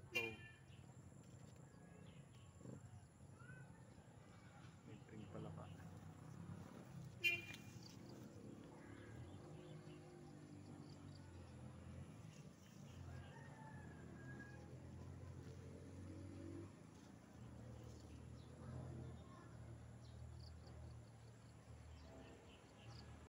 people